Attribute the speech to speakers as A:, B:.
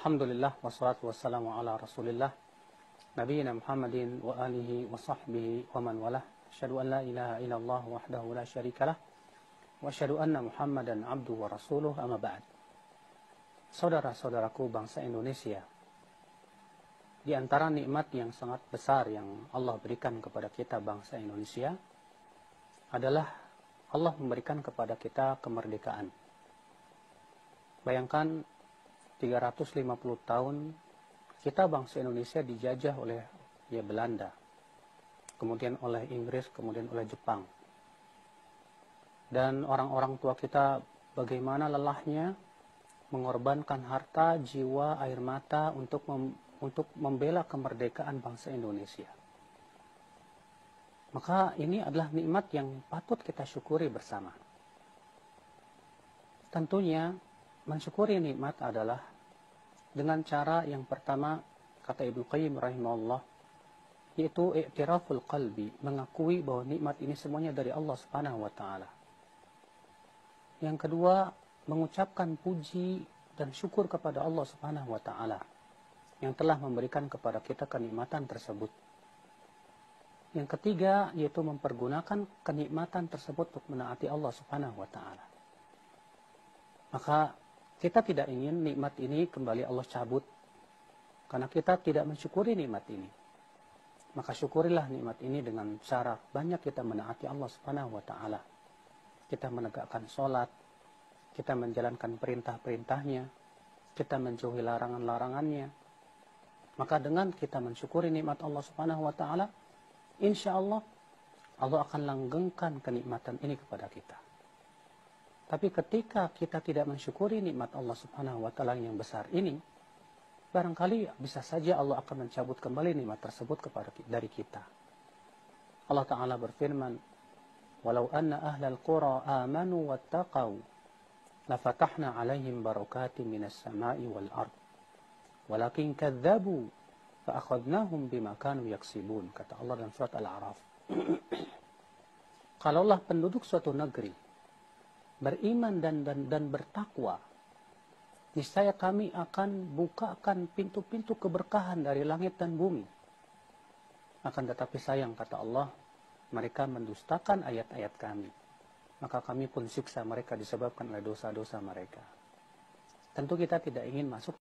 A: Alhamdulillah wassalatu wassalamu ala Rasulillah nabiyina Muhammadin wa alihi wa sahbihi wa man walah. Asyhadu an la ilaha illallah wahdahu la syarikalah wa asyhadu anna Muhammadan abduhu wa rasuluh amma ba'd. Saudara-saudaraku bangsa Indonesia, di antara nikmat yang sangat besar yang Allah berikan kepada kita bangsa Indonesia adalah Allah memberikan kepada kita kemerdekaan. Bayangkan 350 tahun kita bangsa Indonesia dijajah oleh ya Belanda, kemudian oleh Inggris, kemudian oleh Jepang. Dan orang-orang tua kita bagaimana lelahnya mengorbankan harta, jiwa, air mata untuk mem untuk membela kemerdekaan bangsa Indonesia. Maka ini adalah nikmat yang patut kita syukuri bersama. Tentunya mensyukuri nikmat adalah dengan cara yang pertama kata Ibnu Qayyim rahimahullah yaitu i'tiraful qalbi mengakui bahwa nikmat ini semuanya dari Allah Subhanahu wa taala. Yang kedua mengucapkan puji dan syukur kepada Allah Subhanahu wa taala yang telah memberikan kepada kita kenikmatan tersebut. Yang ketiga yaitu mempergunakan kenikmatan tersebut untuk menaati Allah Subhanahu wa taala. Maka kita tidak ingin nikmat ini kembali Allah cabut. Karena kita tidak mensyukuri nikmat ini. Maka syukurilah nikmat ini dengan cara banyak kita menaati Allah subhanahu wa ta'ala. Kita menegakkan sholat. Kita menjalankan perintah-perintahnya. Kita menjauhi larangan-larangannya. Maka dengan kita mensyukuri nikmat Allah subhanahu wa ta'ala. Insya Allah Allah akan langgengkan kenikmatan ini kepada kita. Tapi ketika kita tidak mensyukuri nikmat Allah Subhanahu wa taala yang besar ini, barangkali bisa saja Allah akan mencabut kembali nikmat tersebut kepada dari kita. Allah taala berfirman, "Walau anna ahlal qura amanu wattaqau lafatahna 'alaihim barakatin minas sama'i wal ard. Walakin kadzabu fa'akhadnahum bima kanu yaksibun." Kata Allah dalam surat Al-A'raf. Kalaulah penduduk suatu negeri beriman dan dan, dan bertakwa, niscaya kami akan bukakan pintu-pintu keberkahan dari langit dan bumi. Akan tetapi sayang kata Allah, mereka mendustakan ayat-ayat kami. Maka kami pun siksa mereka disebabkan oleh dosa-dosa mereka. Tentu kita tidak ingin masuk